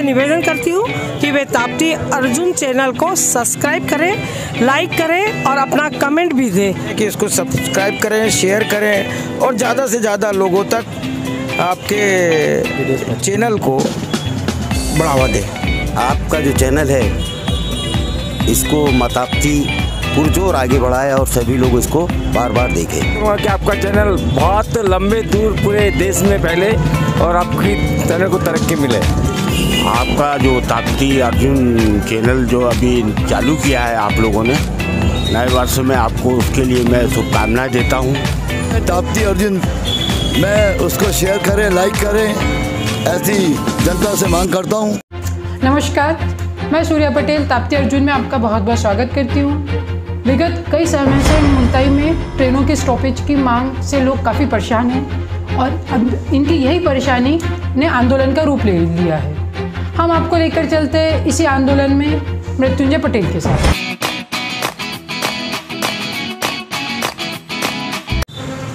से निवेदन करती हूँ कि वे ताप्ती अर्जुन चैनल को सब्सक्राइब करें लाइक करें और अपना कमेंट भी दें। कि इसको सब्सक्राइब करें शेयर करें और ज़्यादा से ज़्यादा लोगों तक आपके चैनल को बढ़ावा दें। आपका जो चैनल है इसको मताप्ती पुरजोर आगे बढ़ाए और सभी लोग इसको बार बार देखें कि आपका चैनल बहुत लंबे दूर पूरे देश में फैले और आपकी चैनल को तरक्की मिले। आपका जो ताप्ती अर्जुन चैनल जो अभी चालू किया है आप लोगों ने नए वर्ष में आपको उसके लिए मैं शुभकामनाएँ देता हूँ। ताप्ती अर्जुन मैं उसको शेयर करें लाइक करें ऐसी जनता से मांग करता हूँ। नमस्कार मैं सूर्या पटेल ताप्ती अर्जुन में आपका बहुत बहुत स्वागत करती हूँ। विगत कई समय से मुंतई में ट्रेनों के स्टॉपेज की मांग से लोग काफ़ी परेशान हैं और अब इनकी यही परेशानी ने आंदोलन का रूप ले लिया है। हम आपको लेकर चलते हैं इसी आंदोलन में मृत्युंजय पटेल के साथ।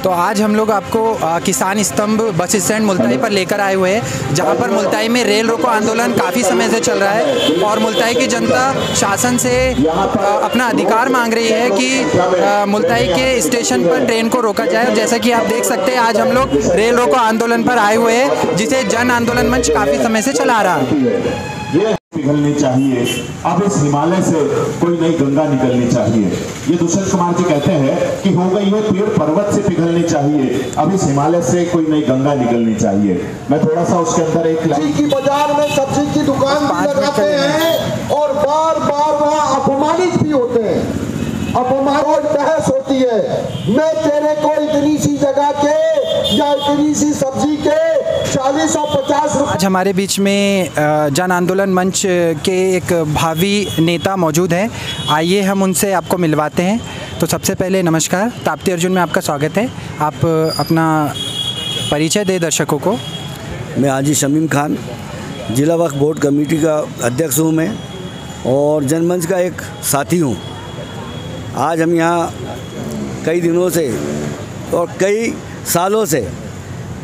तो आज हम लोग आपको किसान स्तंभ, बस स्टैंड, मुल्ताई पर लेकर आए हुए हैं, जहाँ पर मुल्ताई में रेल रोको आंदोलन काफ़ी समय से चल रहा है और मुल्ताई की जनता शासन से अपना अधिकार मांग रही है कि मुल्ताई के स्टेशन पर ट्रेन को रोका जाए। और जैसा कि आप देख सकते हैं, आज हम लोग रेल रोको आंदोलन पर आए हुए हैं, जिसे जन आंदोलन मंच काफ़ी समय से चला रहा। है पिघलनी चाहिए। अब इस हिमालय से कोई नई गंगा निकलनी चाहिए। ये दुष्यंत कुमार जी कहते हैं कि हो गई है पेड़ पर्वत से पिघलनी चाहिए। अब इस हिमालय से कोई नई गंगा निकलनी चाहिए। मैं थोड़ा सा उसके अंदर एक सब्ज़ी की बाज़ार में सब्ज़ी की दुकान भी लगाते हैं और बार बार वहाँ अपमानित भी होते हैं। अपमान बहस होती है। मैं तेरे को इतनी सी जगह के या इतनी सी सब्ज़ी के चालीस और पचास आज हमारे बीच में जन आंदोलन मंच के एक भावी नेता मौजूद हैं। आइए हम उनसे आपको मिलवाते हैं। तो सबसे पहले नमस्कार ताप्ती अर्जुन में आपका स्वागत है। आप अपना परिचय दें दर्शकों को। मैं हाजी शमीम खान जिला वक्फ बोर्ड कमेटी का अध्यक्ष हूँ मैं और जनमंच का एक साथी हूँ। आज हम यहाँ कई दिनों से और कई सालों से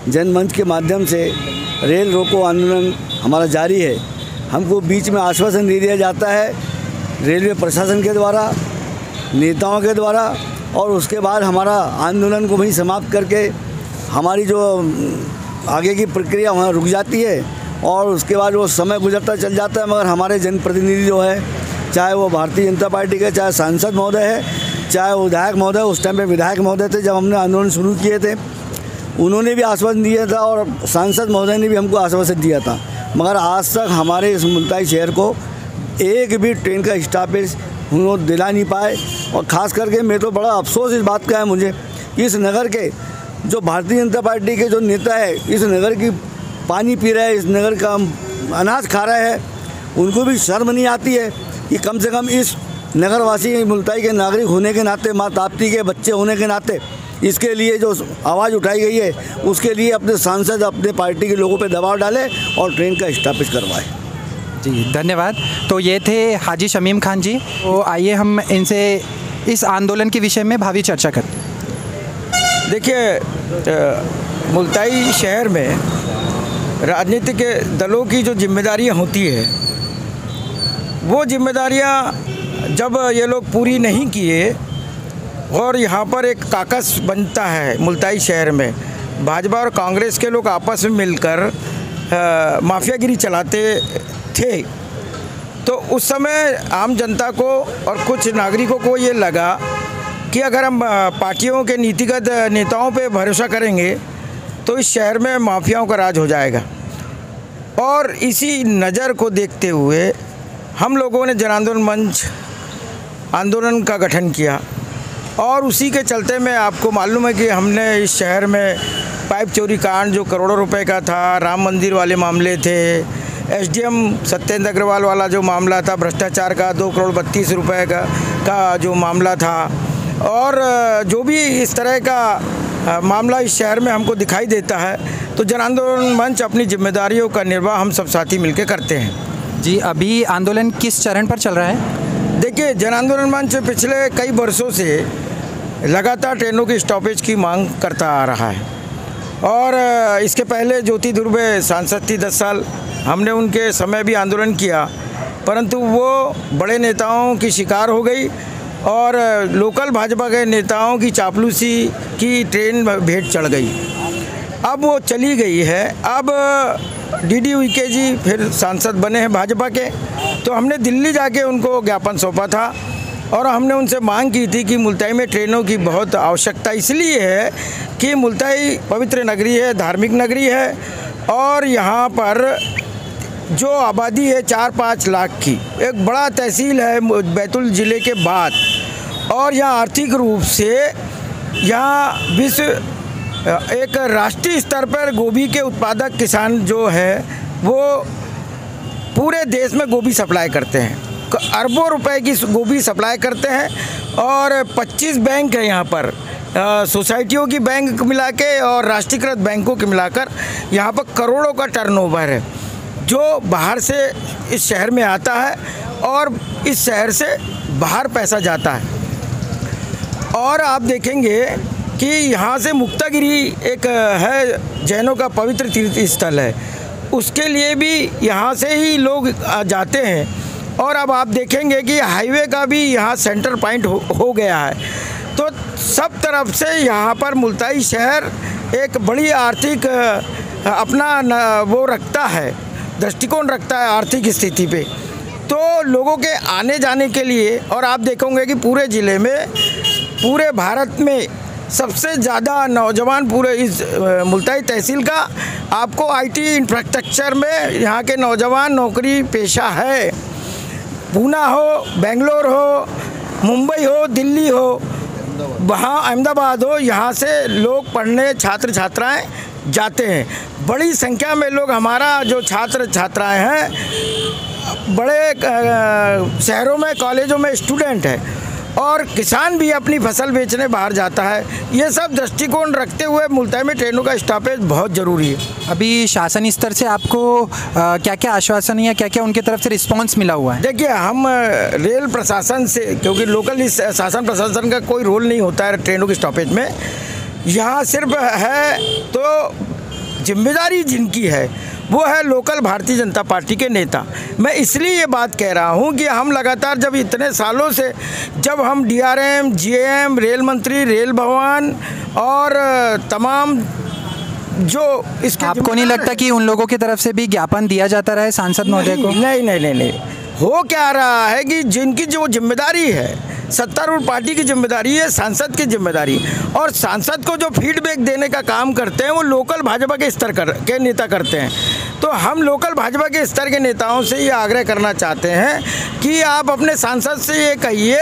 जनमंच के माध्यम से रेल रोको आंदोलन हमारा जारी है। हमको बीच में आश्वासन दे दिया जाता है रेलवे प्रशासन के द्वारा, नेताओं के द्वारा, और उसके बाद हमारा आंदोलन को वहीं समाप्त करके हमारी जो आगे की प्रक्रिया वहाँ रुक जाती है, और उसके बाद वो समय गुजरता चल जाता है, मगर हमारे जनप्रतिनिधि जो है, चाहे वो भारतीय जनता पार्टी के, चाहे सांसद महोदय है, चाहे विधायक महोदय, उस टाइम पे विधायक महोदय थे जब हमने आंदोलन शुरू किए थे। उन्होंने भी आश्वासन दिया था और सांसद महोदय ने भी हमको आश्वासन दिया था। मगर आज तक हमारे इस मुल्ताई शहर को एक भी ट्रेन का स्टॉपेज उन्होंने दिला नहीं पाए। और ख़ास करके मैं तो बड़ा अफसोस इस बात का है मुझे कि इस नगर के जो भारतीय जनता पार्टी के जो नेता है, इस नगर की पानी पी रहा है, इस नगर का अनाज खा रहा है, उनको भी शर्म नहीं आती है कि कम से कम इस नगरवासी मुल्ताई के नागरिक होने के नाते, माँ ताप्ती के बच्चे होने के नाते इसके लिए जो आवाज़ उठाई गई है उसके लिए अपने सांसद अपने पार्टी के लोगों पर दबाव डालें और ट्रेन का स्टॉपेज करवाएँ। जी धन्यवाद। तो ये थे हाजी शमीम खान जी। तो आइए हम इनसे इस आंदोलन के विषय में भावी चर्चा करते देखिए मुल्ताई शहर में राजनीतिक दलों की जो जिम्मेदारियाँ होती है वो जिम्मेदारियाँ जब ये लोग पूरी नहीं किए और यहाँ पर एक काकस बनता है मुल्ताई शहर में। भाजपा और कांग्रेस के लोग आपस में मिलकर माफियागिरी चलाते थे। तो उस समय आम जनता को और कुछ नागरिकों को ये लगा कि अगर हम पार्टियों के नीतिगत नेताओं पे भरोसा करेंगे तो इस शहर में माफियाओं का राज हो जाएगा। और इसी नज़र को देखते हुए हम लोगों ने जन आंदोलन मंच आंदोलन का गठन किया। और उसी के चलते में आपको मालूम है कि हमने इस शहर में पाइप चोरी कांड जो करोड़ों रुपए का था राम मंदिर वाले मामले थे एसडीएम सत्येंद्र अग्रवाल वाला जो मामला था भ्रष्टाचार का दो करोड़ बत्तीस रुपए का का जो मामला था। और जो भी इस तरह का मामला इस शहर में हमको दिखाई देता है तो जन आंदोलन मंच अपनी जिम्मेदारियों का निर्वाह हम सब साथी मिलकर करते हैं। जी अभी आंदोलन किस चरण पर चल रहा है? देखिए जन आंदोलन मंच पिछले कई वर्षों से लगातार ट्रेनों की स्टॉपेज की मांग करता आ रहा है। और इसके पहले ज्योति दुर्बे, सांसद थी दस साल, हमने उनके समय भी आंदोलन किया, परंतु वो बड़े नेताओं की शिकार हो गई और लोकल भाजपा के नेताओं की चापलूसी की ट्रेन भेंट चढ़ गई। अब वो चली गई है। अब डी डी के जी फिर सांसद बने हैं भाजपा के। तो हमने दिल्ली जाके उनको ज्ञापन सौंपा था। और हमने उनसे मांग की थी कि मुल्ताई में ट्रेनों की बहुत आवश्यकता इसलिए है कि मुल्ताई पवित्र नगरी है, धार्मिक नगरी है और यहाँ पर जो आबादी है चार पाँच लाख की, एक बड़ा तहसील है बैतुल ज़िले के बाद और यहाँ आर्थिक रूप से यहाँ विश्व, एक राष्ट्रीय स्तर पर गोभी के उत्पादक किसान जो है वो पूरे देश में गोभी सप्लाई करते हैं। अरबों रुपए की गोभी सप्लाई करते हैं और 25 बैंक है यहाँ पर। सोसाइटियों की बैंक मिला के और राष्ट्रीयकृत बैंकों के मिलाकर यहाँ पर करोड़ों का टर्नओवर है, जो बाहर से इस शहर में आता है और इस शहर से बाहर पैसा जाता है। और आप देखेंगे कि यहाँ से मुक्तागिरी एक है, जैनों का पवित्र तीर्थ स्थल है। उसके लिए भी यहाँ से ही लोग जाते हैं। और अब आप देखेंगे कि हाईवे का भी यहाँ सेंटर पॉइंट हो, हो गया है। तो सब तरफ़ से यहाँ पर मुल्ताई शहर एक बड़ी आर्थिक अपना वो रखता है दृष्टिकोण रखता है आर्थिक स्थिति पे। तो लोगों के आने जाने के लिए और आप देखोगे कि पूरे ज़िले में पूरे भारत में सबसे ज़्यादा नौजवान पूरे इस मुल्ताई तहसील का आपको आईटी इंफ्रास्ट्रक्चर में यहाँ के नौजवान नौकरी पेशा है। पूना हो, बेंगलोर हो, मुंबई हो, दिल्ली हो, वहाँ अहमदाबाद हो, यहाँ से लोग पढ़ने छात्र छात्राएँ जाते हैं। बड़ी संख्या में लोग हमारा जो छात्र छात्राएँ हैं, बड़े शहरों में, कॉलेजों में स्टूडेंट हैं। और किसान भी अपनी फ़सल बेचने बाहर जाता है। ये सब दृष्टिकोण रखते हुए मुल्ताई में ट्रेनों का स्टॉपेज बहुत ज़रूरी है। अभी शासन स्तर से आपको आ, क्या क्या आश्वासन या क्या क्या उनकी तरफ़ से रिस्पांस मिला हुआ है? देखिए हम रेल प्रशासन से क्योंकि लोकल शासन प्रशासन का कोई रोल नहीं होता है ट्रेनों के स्टॉपेज में। यहाँ सिर्फ़ है तो ज़िम्मेदारी जिनकी है वो है लोकल भारतीय जनता पार्टी के नेता। मैं इसलिए ये बात कह रहा हूँ कि हम लगातार जब इतने सालों से जब हम डीआरएम जीएम रेल मंत्री रेल भवन और तमाम जो इसके आपको नहीं लगता कि उन लोगों की तरफ़ से भी ज्ञापन दिया जाता रहा है सांसद महोदय को? नहीं नहीं नहीं नहीं। हो क्या रहा है कि जिनकी जो ज़िम्मेदारी है सत्तारूढ़ पार्टी की ज़िम्मेदारी है सांसद की ज़िम्मेदारी। और सांसद को जो फीडबैक देने का काम करते हैं वो लोकल भाजपा के स्तर कर के नेता करते हैं। तो हम लोकल भाजपा के स्तर के नेताओं से ये आग्रह करना चाहते हैं कि आप अपने सांसद से ये कहिए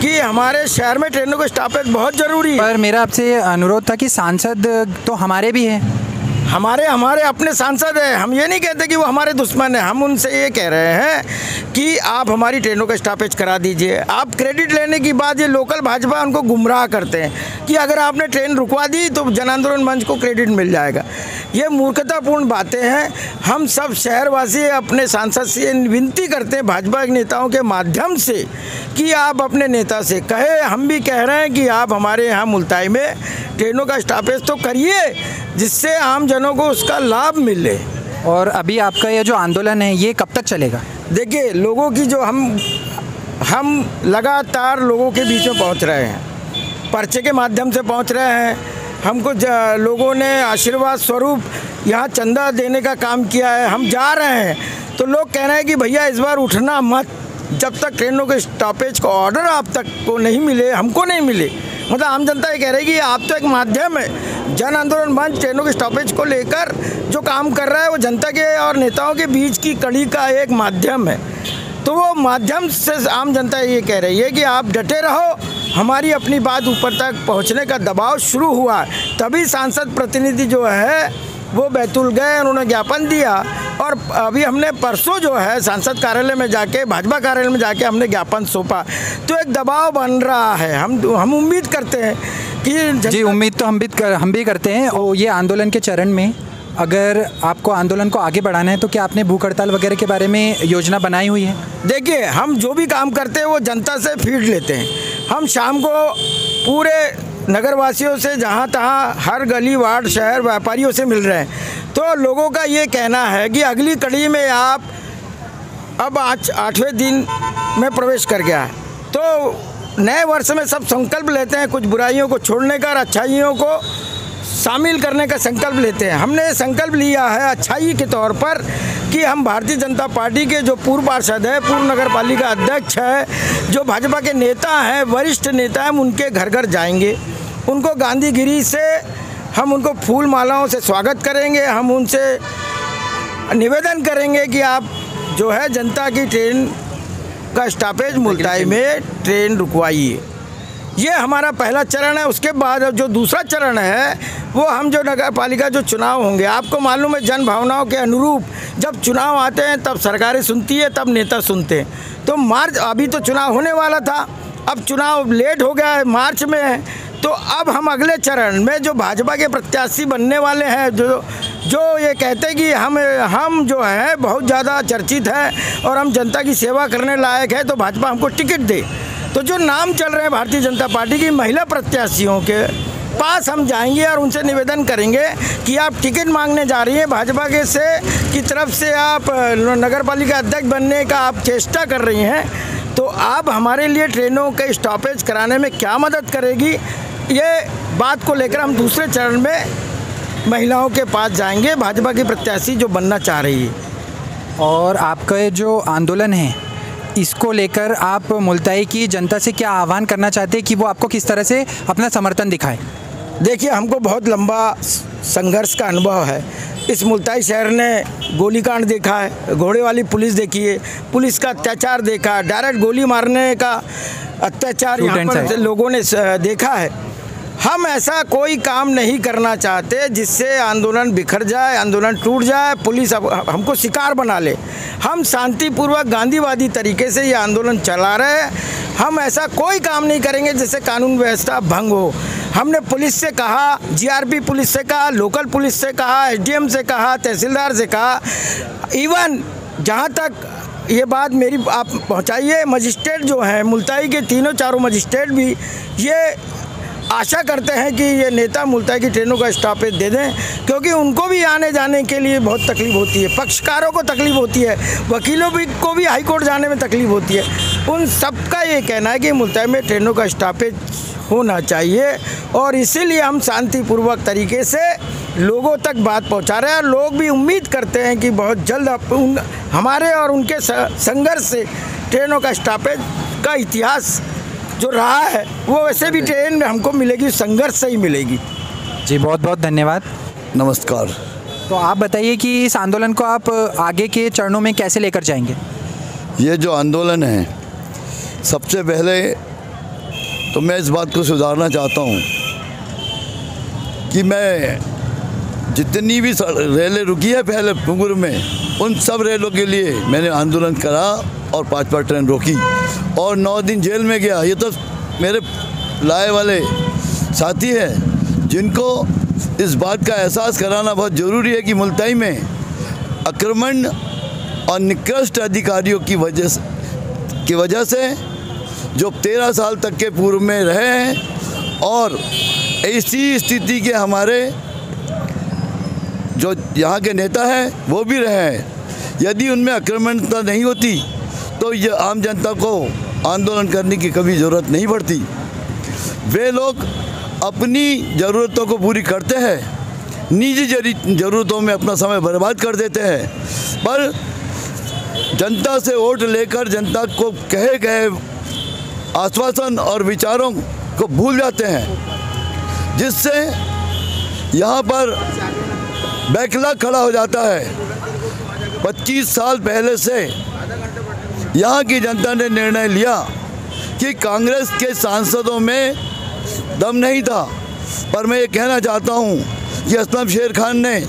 कि हमारे शहर में ट्रेनों का स्टॉपेज बहुत ज़रूरी है। पर मेरा आपसे अनुरोध था कि सांसद तो हमारे भी हैं। हमारे हमारे अपने सांसद हैं। हम ये नहीं कहते कि वो हमारे दुश्मन हैं। हम उनसे ये कह रहे हैं कि आप हमारी ट्रेनों का स्टॉपेज करा दीजिए। आप क्रेडिट लेने की बात, ये लोकल भाजपा उनको गुमराह करते हैं कि अगर आपने ट्रेन रुकवा दी तो जन आंदोलन मंच को क्रेडिट मिल जाएगा। ये मूर्खतापूर्ण बातें हैं। हम सब शहरवासी अपने सांसद से विनती करते हैं भाजपा के नेताओं के माध्यम से कि आप अपने नेता से कहे। हम भी कह रहे हैं कि आप हमारे यहाँ मुल्ताई में ट्रेनों का स्टॉपेज तो करिए, जिससे आम जनों को उसका लाभ मिले। और अभी आपका ये जो आंदोलन है ये कब तक चलेगा? देखिए लोगों की जो हम हम लगातार लोगों के बीच में पहुँच रहे हैं। पर्चे के माध्यम से पहुँच रहे हैं। हमको लोगों ने आशीर्वाद स्वरूप यहाँ चंदा देने का काम किया है। हम जा रहे हैं। तो लोग कह रहे हैं कि भैया इस बार उठना मत। जब तक ट्रेनों के स्टॉपेज का ऑर्डर आप तक को नहीं मिले हमको नहीं मिले। मतलब आम जनता ये कह रही है कि आप तो एक माध्यम है। जन आंदोलन मंच ट्रेनों के स्टॉपेज को लेकर जो काम कर रहा है वो जनता के और नेताओं के बीच की कड़ी का एक माध्यम है। तो वो माध्यम से आम जनता ये कह रही है कि आप डटे रहो, हमारी अपनी बात ऊपर तक पहुँचने का दबाव शुरू हुआ। तभी सांसद प्रतिनिधि जो है, वो बैतूल गए, उन्होंने ज्ञापन दिया और अभी हमने परसों जो है सांसद कार्यालय में जाके, भाजपा कार्यालय में जाके हमने ज्ञापन सौंपा। तो एक दबाव बन रहा है। हम हम उम्मीद करते हैं कि जी उम्मीद तो हम भी कर, हम भी करते हैं। और ये आंदोलन के चरण में अगर आपको आंदोलन को आगे बढ़ाना है तो क्या आपने भूख हड़ताल वगैरह के बारे में योजना बनाई हुई है? देखिए हम जो भी काम करते हैं वो जनता से फ़ीड लेते हैं। हम शाम को पूरे नगरवासियों से जहाँ तहाँ हर गली वार्ड शहर व्यापारियों से मिल रहे हैं। तो लोगों का ये कहना है कि अगली कड़ी में आप अब आज आठवें दिन में प्रवेश कर गया है। तो नए वर्ष में सब संकल्प लेते हैं, कुछ बुराइयों को छोड़ने का और अच्छाइयों को शामिल करने का संकल्प लेते हैं। हमने संकल्प लिया है अच्छाई के तौर पर कि हम भारतीय जनता पार्टी के जो पूर्व पार्षद है, पूर्व नगर पालिका अध्यक्ष है, जो भाजपा के नेता हैं, वरिष्ठ नेता हैं उनके घर घर जाएँगे। उनको गांधीगिरी से हम उनको फूल मालाओं से स्वागत करेंगे, हम उनसे निवेदन करेंगे कि आप जो है जनता की ट्रेन का स्टॉपेज मुल्ताई में ट्रेन रुकवाइए। ये हमारा पहला चरण है उसके बाद जो दूसरा चरण है वो हम जो नगर पालिका जो चुनाव होंगे आपको मालूम है जन भावनाओं के अनुरूप जब चुनाव आते हैं तब सरकारें सुनती है तब नेता सुनते हैं। तो मार्च अभी तो चुनाव होने वाला था अब चुनाव लेट हो गया है मार्च में है तो अब हम अगले चरण में जो भाजपा के प्रत्याशी बनने वाले हैं, जो जो ये कहते हैं कि हम हम जो है, बहुत ज़्यादा चर्चित हैं और हम जनता की सेवा करने लायक है तो भाजपा हमको टिकट दे। तो जो नाम चल रहे हैं भारतीय जनता पार्टी की महिला प्रत्याशियों के पास हम जाएँगे और उनसे निवेदन करेंगे कि आप टिकट मांगने जा रही हैं, भाजपा के से, की तरफ़ से आप नगर पालिका अध्यक्ष बनने का आप चेष्टा कर रही हैं तो आप हमारे लिए ट्रेनों के स्टॉपेज कराने में क्या मदद करेगी? ये बात को लेकर हम दूसरे चरण में महिलाओं के पास जाएँगे भाजपा की प्रत्याशी जो बनना चाह रही है। और आपका जो आंदोलन है इसको लेकर आप मुल्ताई की जनता से क्या आह्वान करना चाहते हैं कि वो आपको किस तरह से अपना समर्थन दिखाए? देखिए हमको बहुत लंबा संघर्ष का अनुभव है। इस मुल्ताई शहर ने गोलीकांड देखा है घोड़े वाली पुलिस देखी है पुलिस का अत्याचार देखा है डायरेक्ट गोली मारने का अत्याचार यहाँ पर लोगों ने देखा है। हम ऐसा कोई काम नहीं करना चाहते जिससे आंदोलन बिखर जाए, आंदोलन टूट जाए, पुलिस अब, हमको शिकार बना ले। हम शांतिपूर्वक, गांधीवादी तरीके से ये आंदोलन चला रहे हैं। हम ऐसा कोई काम नहीं करेंगे जिससे कानून व्यवस्था भंग हो। हमने पुलिस से कहा, जीआरपी पुलिस से कहा, लोकल पुलिस से कहा, एसडीएम से कहा, तहसीलदार से कहा। इवन जहाँ तक ये बात मेरी, आप पहुँचाइए, मजिस्ट्रेट जो हैं, मुल्ताई के तीनों चारों मजिस्ट्रेट भी, ये आशा करते हैं कि ये नेता मुल्ताई की ट्रेनों का स्टॉपेज दे दें, क्योंकि उनको भी आने जाने के लिए बहुत तकलीफ़ होती है। पक्षकारों को तकलीफ़ होती है, वकीलों भी को भी हाई कोर्ट जाने में तकलीफ़ होती है। उन सबका ये कहना है कि मुल्ताई में ट्रेनों का स्टॉपेज होना चाहिए, और इसीलिए हम शांतिपूर्वक तरीके से लोगों तक बात पहुँचा रहे हैं लोग भी उम्मीद करते हैं कि बहुत जल्द हमारे और उनके संघर्ष से ट्रेनों का स्टॉपेज का इतिहास जो रहा है वो वैसे भी ट्रेन हमको मिलेगी संघर्ष से ही मिलेगी। जी बहुत बहुत धन्यवाद। नमस्कार। तो आप बताइए कि इस आंदोलन को आप आगे के चरणों में कैसे लेकर जाएँगे? ये जो आंदोलन है सबसे पहले तो मैं इस बात को सुधारना चाहता हूँ कि मैं जितनी भी रेलें रुकी है पहले पुंगुर में उन सब रेलों के लिए मैंने आंदोलन करा। और पाँच पाँच ट्रेन रोकी। और नौ दिन जेल में गया। ये तो मेरे लाए वाले साथी हैं, जिनको इस बात का एहसास कराना बहुत ज़रूरी है कि मुल्ताई में आक्रमण और निकृष्ट अधिकारियों की वजह से की वजह से जो तेरह साल तक के पूर्व में रहे हैं और ऐसी स्थिति के हमारे जो यहाँ के नेता हैं, वो भी रहे हैं। यदि उनमें आक्रमणता नहीं होती तो ये आम जनता को आंदोलन करने की कभी ज़रूरत नहीं पड़ती। वे लोग अपनी ज़रूरतों को पूरी करते हैं, निजी ज़रूरतों में अपना समय बर्बाद कर देते हैं, पर जनता से वोट लेकर जनता को कहे गए आश्वासन और विचारों को भूल जाते हैं, जिससे यहाँ पर बैकलॉग खड़ा हो जाता है। 25 साल पहले से यहाँ की जनता ने निर्णय लिया कि कांग्रेस के सांसदों में दम नहीं था। पर मैं ये कहना चाहता हूँ कि असलम शेर खान ने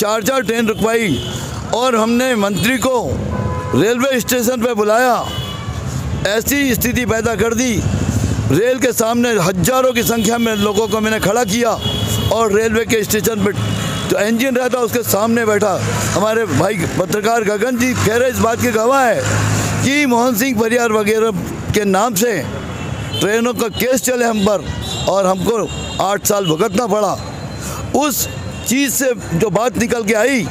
चार चार ट्रेन रुकवाई और हमने मंत्री को रेलवे स्टेशन पर बुलाया। ऐसी स्थिति पैदा कर दी। रेल के सामने हज़ारों की संख्या में लोगों को मैंने खड़ा किया और रेलवे के स्टेशन पर जो इंजन रहता उसके सामने बैठा। हमारे भाई पत्रकार गगन जी कह रहे इस बात की गवाह है कि मोहन सिंह परियार वगैरह के नाम से ट्रेनों का केस चले हम पर और हमको आठ साल भुगतना पड़ा। उस चीज़ से जो बात निकल के आई,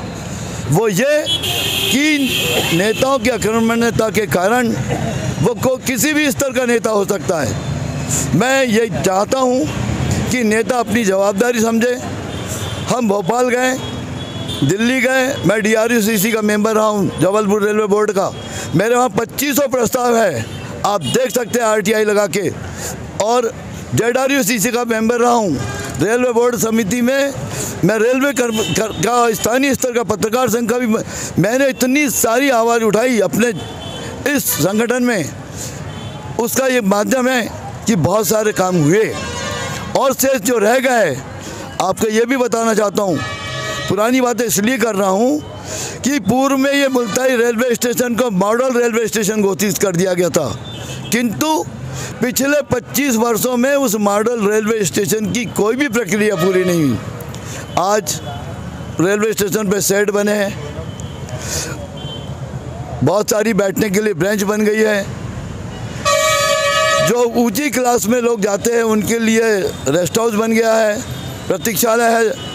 वो ये कि नेताओं की आक्रमणता के कारण वो को किसी भी स्तर का नेता हो सकता है। मैं ये चाहता हूँ कि नेता अपनी जवाबदारी समझे। हम भोपाल गए दिल्ली गए मैं डीआरयूसीसी का मेंबर रहा हूँ जबलपुर रेलवे बोर्ड का। मेरे वहाँ 2500 प्रस्ताव है। आप देख सकते हैं आरटीआई लगा के। और जेड का मेंबर रहा हूँ रेलवे बोर्ड समिति में। मैं रेलवे कर, कर, का स्थानीय स्तर का पत्रकार संघ का भी मैंने इतनी सारी आवाज़ उठाई अपने इस संगठन में। उसका ये माध्यम है कि बहुत सारे काम हुए। और शेष जो रह गए आपको ये भी बताना चाहता हूँ पुरानी बातें इसलिए कर रहा हूँ कि पूर्व में ये मुल्ताई रेलवे स्टेशन को मॉडल रेलवे स्टेशन घोषित कर दिया गया था। किंतु पिछले 25 वर्षों में उस मॉडल रेलवे स्टेशन की कोई भी प्रक्रिया पूरी नहीं हुई। आज रेलवे स्टेशन पर सेट बने हैं। बहुत सारी बैठने के लिए ब्रेंच बन गई है। जो ऊँची क्लास में लोग जाते हैं, उनके लिए रेस्ट हाउस बन गया है, प्रतीक्षालय है।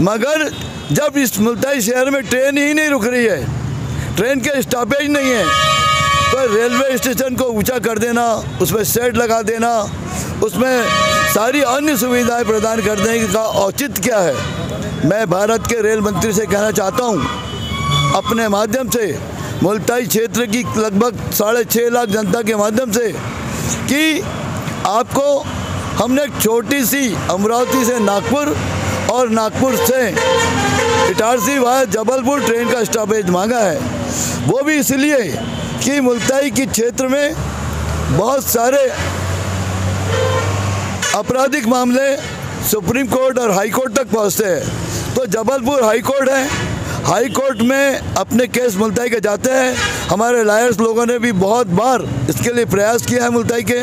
मगर जब इस मुल्ताई शहर में ट्रेन ही नहीं रुक रही है, ट्रेन के स्टॉपेज नहीं है तो रेलवे स्टेशन को ऊँचा कर देना, उसमें सेट लगा देना, उसमें सारी अन्य सुविधाएँ प्रदान करने का औचित्य क्या है? मैं भारत के रेल मंत्री से कहना चाहता हूँ, अपने माध्यम से मुल्ताई क्षेत्र की लगभग साढ़े छः लाख जनता के माध्यम से कि आपको हमने एक छोटी सी अमरावती से नागपुर और नागपुर से इटारसी व जबलपुर ट्रेन का स्टॉपेज मांगा है। वो भी इसलिए कि मुल्ताई के क्षेत्र में बहुत सारे आपराधिक मामले सुप्रीम कोर्ट और हाई कोर्ट तक पहुँचते हैं। तो जबलपुर हाई कोर्ट है हाई कोर्ट में अपने केस मुल्ताई के जाते हैं। हमारे लायर्स लोगों ने भी बहुत बार इसके लिए प्रयास किया है मुल्ताई के।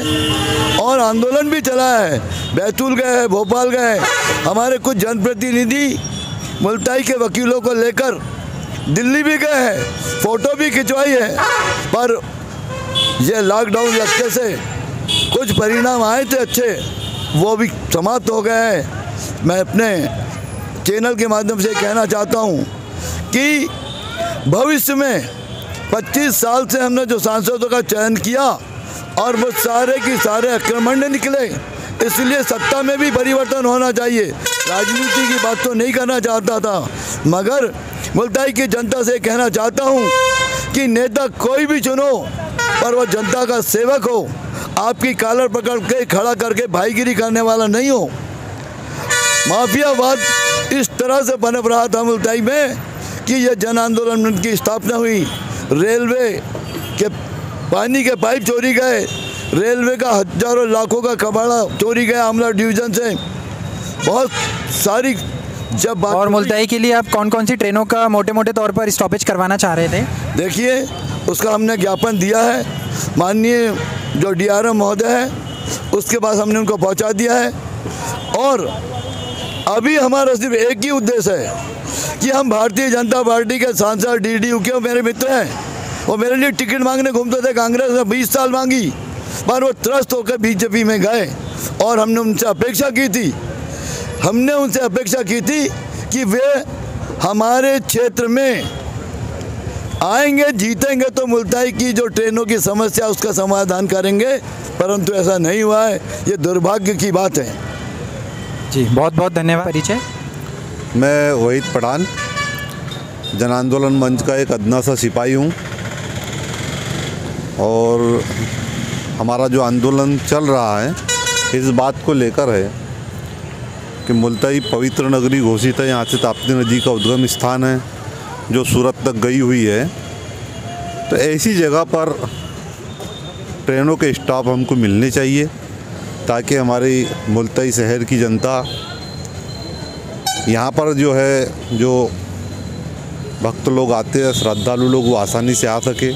और आंदोलन भी चलाया है। बैतूल गए हैं, भोपाल गए हैं। हमारे कुछ जनप्रतिनिधि मुल्ताई के वकीलों को लेकर दिल्ली भी गए हैं। फ़ोटो भी खिंचवाई है। पर यह लॉकडाउन लगने से कुछ परिणाम आए थे अच्छे, वो भी समाप्त हो गए हैं। मैं अपने चैनल के माध्यम से कहना चाहता हूँ कि भविष्य में 25 साल से हमने जो सांसदों का चयन किया और वो सारे की सारे आक्रमण निकले, इसलिए सत्ता में भी परिवर्तन होना चाहिए। राजनीति की बात तो नहीं करना चाहता था, मगर मुल्ताई की जनता से कहना चाहता हूँ कि नेता कोई भी चुनो, पर वो जनता का सेवक हो। आपकी कालर पकड़ के खड़ा करके भाईगिरी करने वाला नहीं हो। माफियावाद इस तरह से पनप रहा था मुल्ताई में कि यह जन आंदोलन की स्थापना हुई। रेलवे के पानी के पाइप चोरी गए। रेलवे का हज़ारों लाखों का कबाड़ा चोरी गया आमला डिवीज़न से। बहुत सारी जब और मुल्ताई के लिए आप कौन कौन सी ट्रेनों का मोटे मोटे तौर पर स्टॉपेज करवाना चाह रहे थे? देखिए उसका हमने ज्ञापन दिया है। माननीय जो डीआरएम महोदय है उसके पास हमने उनको पहुँचा दिया है। और अभी हमारा सिर्फ़ एक ही उद्देश्य है। कि हम भारतीय जनता पार्टी के सांसद डी डी के मेरे मित्र हैं। वो मेरे लिए टिकट मांगने घूमते थे कांग्रेस ने बीस साल मांगी पर वो त्रस्त होकर बीजेपी में गए और हमने उनसे अपेक्षा की थी। हमने उनसे अपेक्षा की थी कि वे हमारे क्षेत्र में आएँगे जीतेंगे तो मुल्ताई की जो ट्रेनों की समस्या उसका समाधान करेंगे परंतु ऐसा नहीं हुआ है। ये दुर्भाग्य की बात है। जी बहुत बहुत धन्यवाद। परिचय? मैं वहीद पठान, जन आंदोलन मंच का एक अदना सा सिपाही हूँ और हमारा जो आंदोलन चल रहा है, इस बात को लेकर है कि मुल्ताई पवित्र नगरी घोषित है। यहाँ से ताप्ती नदी का उद्गम स्थान है, जो सूरत तक गई हुई है। तो ऐसी जगह पर ट्रेनों के स्टॉप हमको मिलने चाहिए, ताकि हमारी मुलतई शहर की जनता यहाँ पर जो है जो भक्त लोग आते हैं श्रद्धालु लोग वो आसानी से आ सके।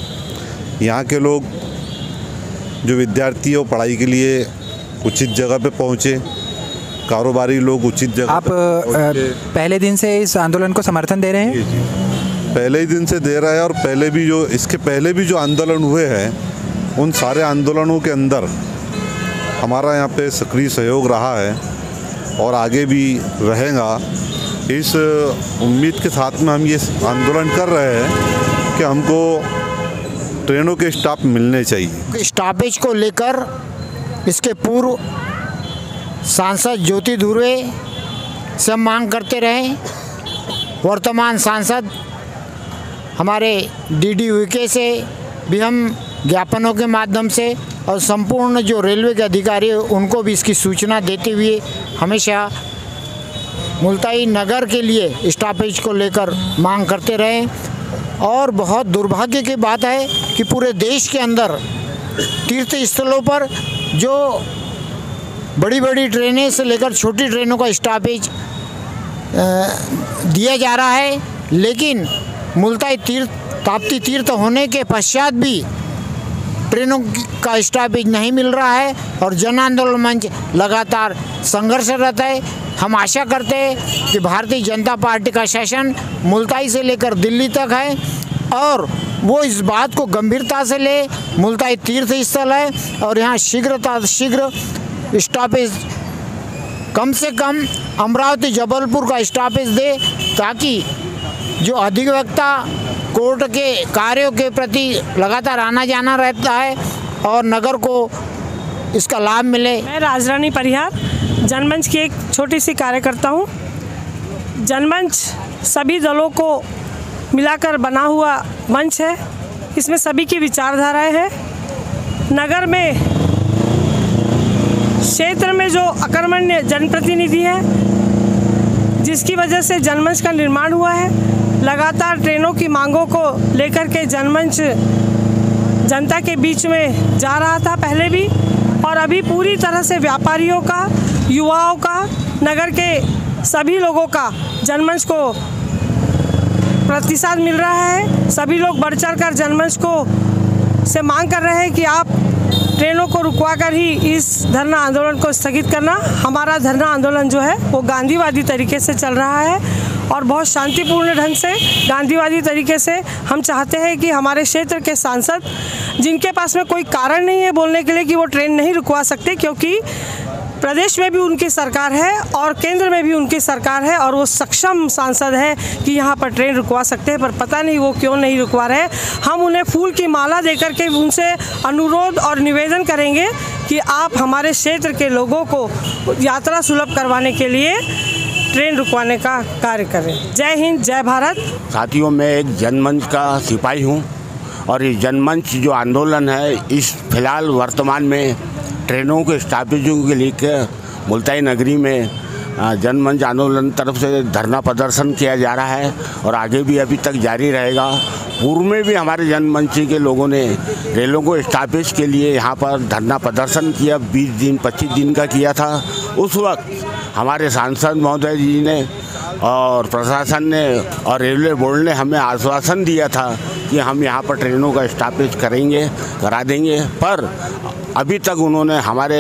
यहाँ के लोग जो विद्यार्थी है वो पढ़ाई के लिए उचित जगह पे पहुँचे। कारोबारी लोग उचित जगह आप पहले दिन से इस आंदोलन को समर्थन दे रहे हैं? जी जी। पहले ही दिन से दे रहा है और पहले भी जो इसके पहले भी जो आंदोलन हुए हैं उन सारे आंदोलनों के अंदर हमारा यहाँ पे सक्रिय सहयोग रहा है। और आगे भी रहेगा। इस उम्मीद के साथ में हम ये आंदोलन कर रहे हैं कि हमको ट्रेनों के स्टाफ मिलने चाहिए। स्टॉपेज को लेकर इसके पूर्व सांसद ज्योति धुर्वे से हम मांग करते रहे। वर्तमान सांसद हमारे डी डी से भी हम ज्ञापनों के माध्यम से और संपूर्ण जो रेलवे के अधिकारी उनको भी इसकी सूचना देते हुए हमेशा मुल्ताई नगर के लिए स्टॉपेज को लेकर मांग करते रहे। और बहुत दुर्भाग्य की बात है कि पूरे देश के अंदर तीर्थ स्थलों पर जो बड़ी बड़ी ट्रेनें से लेकर छोटी ट्रेनों का स्टॉपेज दिया जा रहा है। लेकिन मुल्ताई तीर्थ, ताप्ती तीर्थ होने के पश्चात भी ट्रेनों का स्टॉपेज नहीं मिल रहा है और जन आंदोलन मंच लगातार संघर्षरत है। हम आशा करते हैं कि भारतीय जनता पार्टी का शासन मुल्ताई से लेकर दिल्ली तक है और वो इस बात को गंभीरता से ले। मुल्ताई तीर्थ स्थल है और यहाँ शीघ्रता शीघ्र स्टॉपेज कम से कम अमरावती जबलपुर का स्टॉपेज दे ताकि जो अधिवक्ता कोर्ट के कार्यों के प्रति लगातार आना जाना रहता है और नगर को इसका लाभ मिले। मैं राजरानी परिहार, जनमंच की एक छोटी सी कार्यकर्ता हूँ। जनमंच सभी दलों को मिलाकर बना हुआ मंच है। इसमें सभी की विचारधाराएँ हैं। नगर में, क्षेत्र में जो अकर्मण्य जनप्रतिनिधि है, जिसकी वजह से जनमंच का निर्माण हुआ है लगातार ट्रेनों की मांगों को लेकर के जनमंच जनता के बीच में जा रहा था पहले भी, और अभी पूरी तरह से व्यापारियों का, युवाओं का, नगर के सभी लोगों का जनमंच को प्रतिसाद मिल रहा है। सभी लोग बढ़ चढ़ कर जनमंच को से मांग कर रहे हैं कि आप ट्रेनों को रुकवाकर ही इस धरना आंदोलन को स्थगित करना, हमारा धरना आंदोलन जो है, वो गांधीवादी तरीके से चल रहा है और बहुत शांतिपूर्ण ढंग से, गांधीवादी तरीके से हम चाहते हैं कि हमारे क्षेत्र के सांसद, जिनके पास में कोई कारण नहीं है बोलने के लिए कि वो ट्रेन नहीं रुकवा सकते क्योंकि प्रदेश में भी उनकी सरकार है और केंद्र में भी उनकी सरकार है और वो सक्षम सांसद है कि यहाँ पर ट्रेन रुकवा सकते हैं, पर पता नहीं वो क्यों नहीं रुकवा रहे हम उन्हें फूल की माला देकर के उनसे अनुरोध और निवेदन करेंगे कि आप हमारे क्षेत्र के लोगों को यात्रा सुलभ करवाने के लिए ट्रेन रुकवाने का कार्य करें। जय हिंद, जय भारत। साथियों, मैं एक जनमंच का सिपाही हूँ और ये जनमंच जो आंदोलन है, इस फ़िलहाल वर्तमान में ट्रेनों के स्टॉपेजों के लेकर मुल्ताई नगरी में जनमंच आंदोलन तरफ़ से धरना प्रदर्शन किया जा रहा है और आगे भी अभी तक जारी रहेगा। पूर्व में भी हमारे जनमंच के लोगों ने रेलों को स्टॉपेज के लिए यहाँ पर धरना प्रदर्शन किया 20 दिन 25 दिन का किया था। उस वक्त हमारे सांसद महोदय जी ने और प्रशासन ने और रेलवे बोर्ड ने हमें आश्वासन दिया था कि हम यहाँ पर ट्रेनों का स्टॉपेज करेंगे, करा देंगे। पर अभी तक उन्होंने हमारे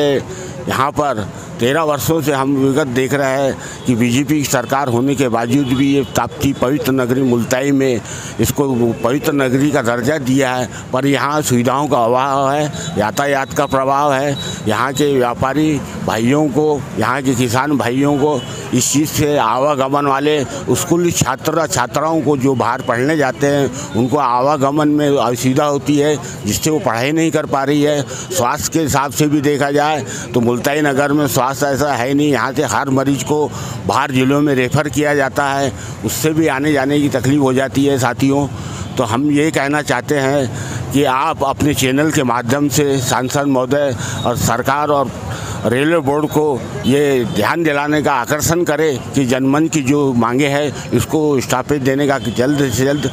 यहाँ पर तेरह वर्षों से हम विगत देख रहे हैं कि बीजेपी की सरकार होने के बावजूद भी ये ताप्ती पवित्र नगरी मुल्ताई में इसको पवित्र नगरी का दर्जा दिया है, पर यहाँ सुविधाओं का अभाव है, यातायात का प्रभाव है। यहाँ के व्यापारी भाइयों को, यहाँ के किसान भाइयों को इस चीज़ से आवागमन वाले स्कूली छात्र छात्राओं को जो बाहर पढ़ने जाते हैं, उनको आवागमन में असुविधा होती है, जिससे वो पढ़ाई नहीं कर पा रही है। स्वास्थ्य के हिसाब से भी देखा जाए तो मुल्ताई नगर में स्वास्थ्य ऐसा है नहीं, यहाँ से हर मरीज़ को बाहर ज़िलों में रेफ़र किया जाता है। उससे भी आने जाने की तकलीफ़ हो जाती है साथियों। तो हम ये कहना चाहते हैं कि आप अपने चैनल के माध्यम से सांसद महोदय और सरकार और रेलवे बोर्ड को ये ध्यान दिलाने का आकर्षण करें कि जनमन की जो मांगे हैं, इसको स्टापेज देने का जल्द से जल्द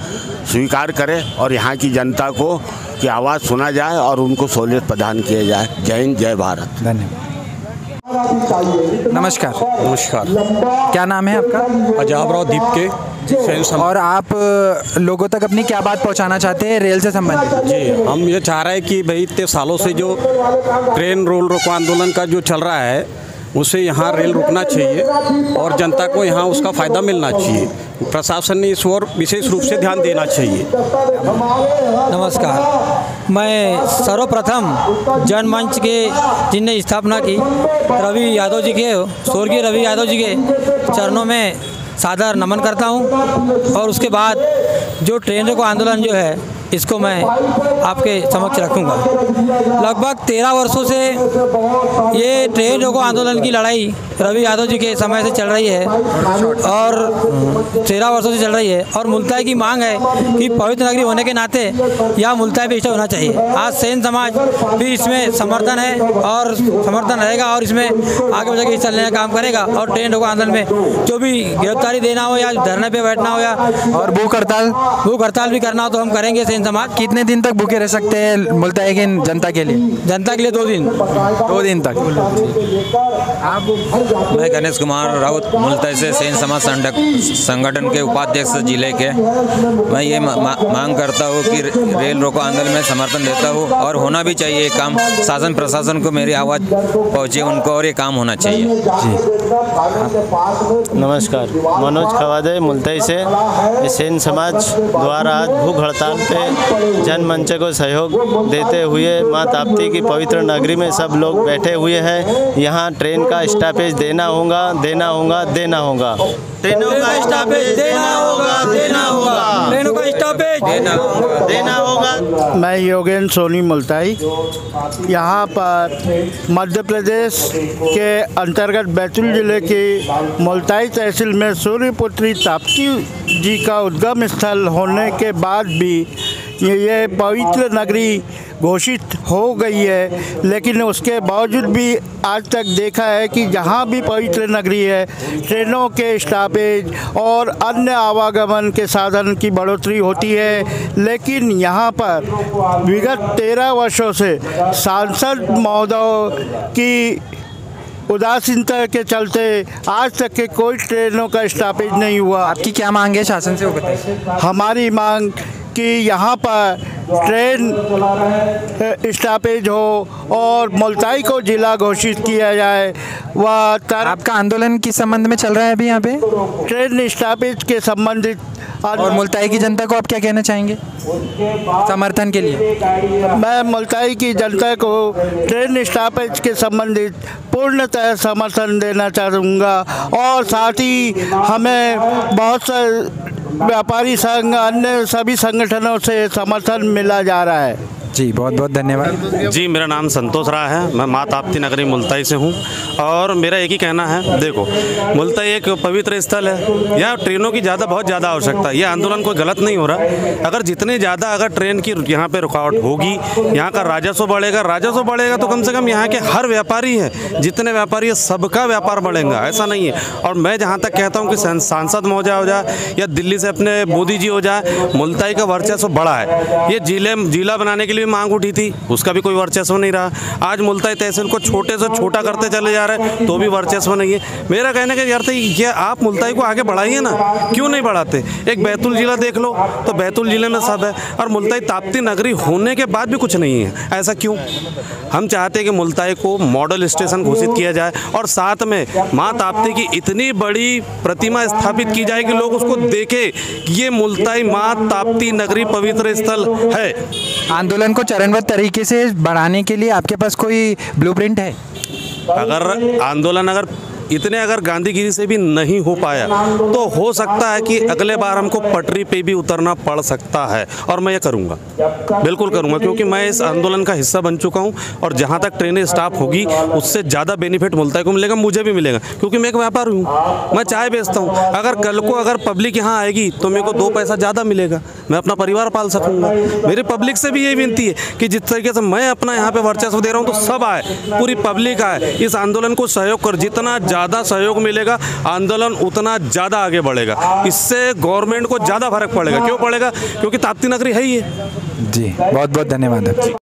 स्वीकार करें और यहाँ की जनता को की आवाज़ सुना जाए और उनको सहूलियत प्रदान किया जाए। जय हिंद, जय भारत। धन्यवाद। नमस्कार। नमस्कार। क्या नाम है आपका? अजाब राव दीप के और आप लोगों तक अपनी क्या बात पहुंचाना चाहते हैं रेल से संबंधित? जी हम ये चाह रहे हैं कि भाई इतने सालों से जो ट्रेन रोल रोको आंदोलन का जो चल रहा है उसे यहाँ रेल रुकना चाहिए और जनता को यहाँ उसका फ़ायदा मिलना चाहिए। प्रशासन ने इस ओर विशेष रूप से ध्यान देना चाहिए। नमस्कार। मैं सर्वप्रथम जनमंच के जिनने स्थापना की। रवि यादव जी के, स्वर्गीय रवि यादव जी के चरणों में सादर नमन करता हूँ। और उसके बाद जो ट्रेनों को आंदोलन जो है इसको मैं आपके समक्ष रखूँगा। लगभग तेरह वर्षों से ये ट्रेन रोको आंदोलन की लड़ाई रवि यादव जी के समय से चल रही है और तेरह वर्षों से चल रही है और मुल्ताई की मांग है कि पवित्र नगरी होने के नाते यह मुल्ताई पे होना चाहिए। आज सेन समाज भी इसमें समर्थन है और समर्थन रहेगा और इसमें आगे बढ़ के चलने का काम करेगा और ट्रेन रोको आंदोलन में जो भी गिरफ्तारी देना हो या धरने पर बैठना हो या और भूख हड़ताल? भूख हड़ताल भी करना हो तो हम करेंगे सेन समाज कितने दिन तक भूखे रह सकते हैं मुल्ताई की जनता के लिए? जनता के लिए दो दिन। दो दिन तक। मैं गणेश कुमार राउत मुल्ताई से सेन समाज संडक संगठन के उपाध्यक्ष ज़िले के। मैं ये मा, मा, मांग करता हूँ कि रेल रोको आंदोलन में समर्थन देता हूँ और होना भी चाहिए ये काम। शासन प्रशासन को मेरी आवाज़ पहुँचे उनको और ये काम होना चाहिए। जी। नमस्कार। मनोज खवादे मुलतई से। सेन समाज द्वारा आज भूख हड़ताल पे जनमंच को सहयोग देते हुए माँ ताप्ती की पवित्र नगरी में सब लोग बैठे हुए हैं। यहाँ ट्रेन का स्टॉपेज देना होगा देना होगा देना होगा। ट्रेनों का स्टॉपेज देना होगा देना होगा। ट्रेनों का स्टॉपेज देना होगा देना होगा। मैं योगेंद्र सोनी मुल्ताई। यहाँ पर मध्य प्रदेश के अंतर्गत बैतूल ज़िले की मुल्ताई तहसील में सूर्यपुत्री ताप्ती जी का उद्गम स्थल होने के बाद भी ये पवित्र नगरी घोषित हो गई है लेकिन उसके बावजूद भी आज तक देखा है कि जहाँ भी पवित्र नगरी है ट्रेनों के स्टॉपेज और अन्य आवागमन के साधन की बढ़ोतरी होती है लेकिन यहाँ पर विगत तेरह वर्षों से सांसद महोदय की उदासीनता के चलते आज तक के कोई ट्रेनों का स्टॉपेज नहीं हुआ। आपकी क्या मांग है? शासन से हमारी मांग कि यहाँ पर ट्रेन स्टॉपेज हो और मुल्ताई को जिला घोषित किया जाए वह तर... आपका आंदोलन किस संबंध में चल रहा है अभी यहाँ पे? ट्रेन स्टॉपेज के संबंधित और मुल्ताई की जनता को आप क्या कहना चाहेंगे? समर्थन के लिए। मैं मुल्ताई की जनता को ट्रेन स्टॉपेज के संबंधित पूर्णतः समर्थन देना चाहूँगा और साथ ही हमें बहुत सा व्यापारी संघ अन्य सभी संगठनों से समर्थन मिला जा रहा है। जी, बहुत बहुत धन्यवाद। जी, मेरा नाम संतोष राय है। मैं माँ ताप्ती नगरी मुल्ताई से हूँ। और मेरा एक ही कहना है, देखो, मुल्ताई एक पवित्र स्थल है। यहाँ ट्रेनों की ज़्यादा, बहुत ज़्यादा आवश्यकता है। यह आंदोलन कोई गलत नहीं हो रहा। अगर जितने ज़्यादा अगर ट्रेन की यहाँ पर रुकावट होगी, यहाँ का राजस्व बढ़ेगा। राजस्व बढ़ेगा तो कम से कम यहाँ के हर व्यापारी हैं। जितने व्यापारी है, सबका व्यापार बढ़ेगा। ऐसा नहीं है। और मैं जहाँ तक कहता हूँ कि सांसद महोदय हो जाए या दिल्ली से अपने मोदी जी हो जाए, मुल्ताई का वर्चस्व बड़ा है। ये ज़िले, जिला बनाने के लिए मांग उठी थी, उसका भी कोई वर्चस्व नहीं रहा। आज मुल्ताई तहसील को छोटे से छोटा करते चले जा रहे हैं तो भी वर्चस्व नहीं है। मेरा कहने का अर्थ ये आप मुल्ताई को आगे बढ़ाइए ना, क्यों नहीं बढ़ाते? एक बैतूल जिला देख लो तो बैतूल ज़िले में सब है, और मुल्ताई ताप्ती नगरी होने के बाद भी कुछ नहीं है। ऐसा क्यों? हम चाहते हैं कि मुल्ताई को मॉडल स्टेशन घोषित किया जाए, और साथ में माँ ताप्ती की इतनी बड़ी प्रतिमा स्थापित की जाए कि लोग उसको देखें, ये मुल्ताई माँ ताप्ती नगरी पवित्र स्थल है। आंदोलन को चरणबद्ध तरीके से बढ़ाने के लिए आपके पास कोई ब्लूप्रिंट है? अगर आंदोलन अगर इतने अगर गांधीगिरी से भी नहीं हो पाया तो हो सकता है कि अगले बार हमको पटरी पे भी उतरना पड़ सकता है। और मैं ये करूँगा। बिल्कुल करूँगा, क्योंकि मैं इस आंदोलन का हिस्सा बन चुका हूँ, और जहाँ तक ट्रेनें स्टाफ होगी, उससे ज़्यादा बेनिफिट मुल्ताई को मिलेगा, मुझे भी मिलेगा, क्योंकि मैं एक व्यापारी हूँ, मैं चाय बेचता हूँ। अगर कल को अगर पब्लिक यहाँ आएगी तो मेरे को दो पैसा ज़्यादा मिलेगा, मैं अपना परिवार पाल सकूँगा। मेरी पब्लिक से भी यही विनती है कि जिस तरीके से मैं अपना यहाँ पे वर्चस्व दे रहा हूँ तो सब आए, पूरी पब्लिक आए, इस आंदोलन को सहयोग कर, जितना ज़्यादा सहयोग मिलेगा, आंदोलन उतना ज़्यादा आगे बढ़ेगा। इससे गवर्नमेंट को ज़्यादा फ़र्क पड़ेगा। क्यों पड़ेगा? क्योंकि ताप्ती नगरी है ही है जी बहुत बहुत धन्यवाद।